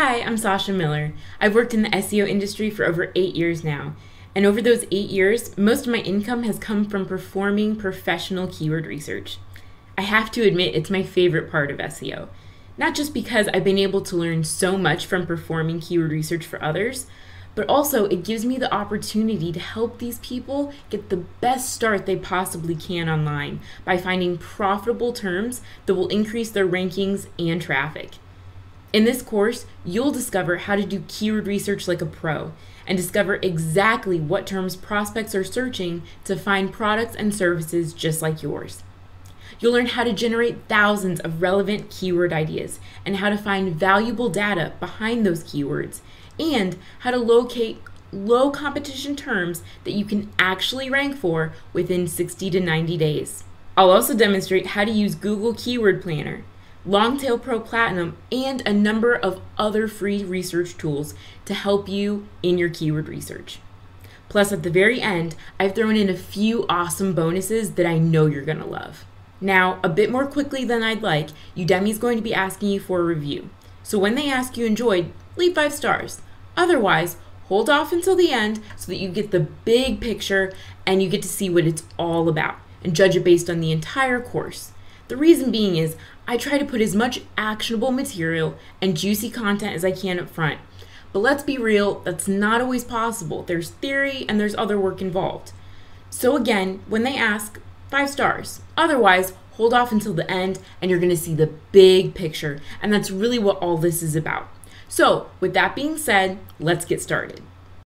Hi, I'm Sasha Miller. I've worked in the SEO industry for over eight years now. And over those eight years, most of my income has come from performing professional keyword research. I have to admit, it's my favorite part of SEO. Not just because I've been able to learn so much from performing keyword research for others, but also it gives me the opportunity to help these people get the best start they possibly can online by finding profitable terms that will increase their rankings and traffic. In this course, you'll discover how to do keyword research like a pro and discover exactly what terms prospects are searching to find products and services just like yours. You'll learn how to generate thousands of relevant keyword ideas and how to find valuable data behind those keywords and how to locate low competition terms that you can actually rank for within 60 to 90 days. I'll also demonstrate how to use Google Keyword Planner Longtail Pro Platinum, and a number of other free research tools to help you in your keyword research. Plus, at the very end, I've thrown in a few awesome bonuses that I know you're to love. Now, a bit more quickly than I'd like, Udemy is going to be asking you for a review. So when they ask you enjoyed, leave five stars. Otherwise, hold off until the end so that you get the big picture and you get to see what it's all about and judge it based on the entire course. The reason being is I try to put as much actionable material and juicy content as I can up front. But let's be real, that's not always possible. There's theory and there's other work involved. So again, when they ask, five stars. Otherwise, hold off until the end and you're going to see the big picture. And that's really what all this is about. So, with that being said, let's get started.